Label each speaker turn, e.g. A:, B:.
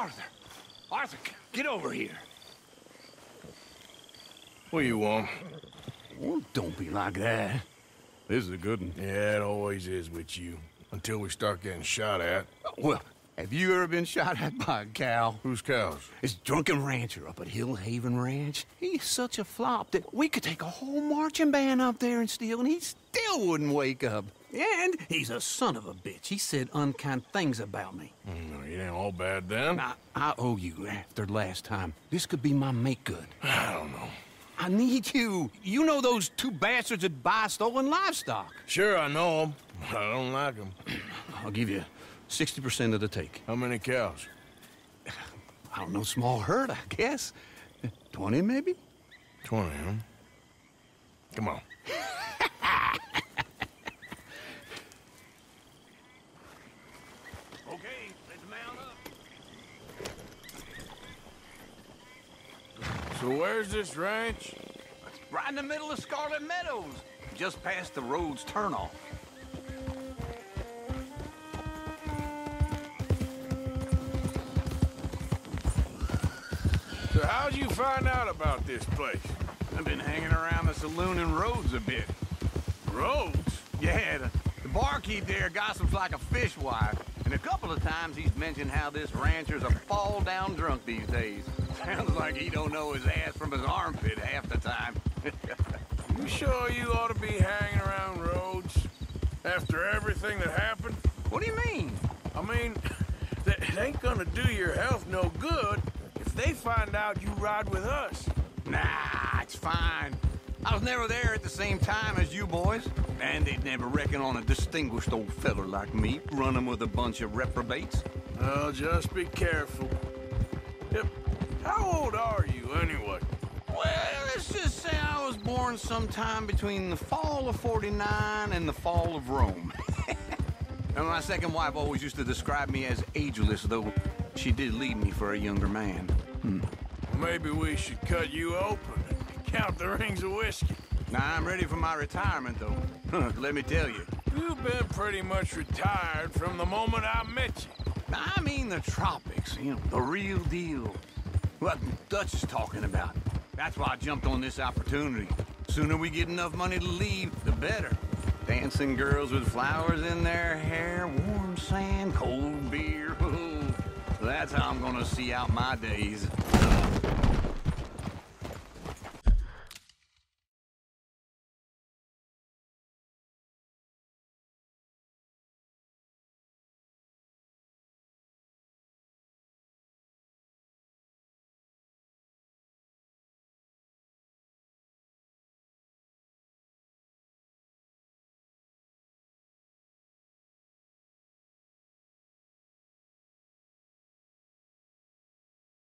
A: Arthur! Arthur, get over here.
B: What you want?
A: Well, don't be like that. This is a good one.
B: Yeah, it always is with you. Until we start getting shot at.
A: Well, have you ever been shot at by a cow?
B: Whose cows?
A: This drunken rancher up at Hill Haven Ranch. He's such a flop that we could take a whole marching band up there and steal, and he still wouldn't wake up. And he's a son of a bitch. He said unkind things about me.
B: Mm, it ain't all bad then.
A: I, I owe you after last time. This could be my make good.
B: I don't know.
A: I need you. You know those two bastards that buy stolen livestock.
B: Sure, I know them. I don't like them.
A: I'll give you 60% of the take.
B: How many cows?
A: I don't know, small herd, I guess. 20 maybe?
B: 20, huh? Come on.
A: Okay, let's mount up.
B: So where's this ranch?
A: Right in the middle of Scarlett Meadows, just past the Rhodes turnoff.
B: So how'd you find out about this place?
A: I've been hanging around the saloon and Rhodes a bit.
B: Rhodes?
A: Yeah, the, the barkeep there gossips like a fishwife, and a couple of times he's mentioned how this rancher's a fall-down drunk these days. Sounds like he don't know his ass from his armpit half the time.
B: You sure you ought to be hanging around Rhodes? After everything that happened?
A: what do you mean?
B: I mean, that it ain't gonna do your health no good if they find out you ride with us.
A: Nah, it's fine. I was never there at the same time as you boys, and they'd never reckon on a distinguished old feller like me running with a bunch of reprobates.
B: Well, just be careful. Yep. How old are you, anyway?
A: Well, let's just say I was born sometime between the fall of 49 and the fall of Rome. and my second wife always used to describe me as ageless, though she did leave me for a younger man.
B: Maybe we should cut you open count the rings of whiskey.
A: Now, I'm ready for my retirement, though. Let me tell you.
B: You've been pretty much retired from the moment I met you.
A: I mean the tropics, you know, the real deal. What Dutch is talking about. That's why I jumped on this opportunity. Sooner we get enough money to leave, the better. Dancing girls with flowers in their hair, warm sand, cold beer. That's how I'm gonna see out my days.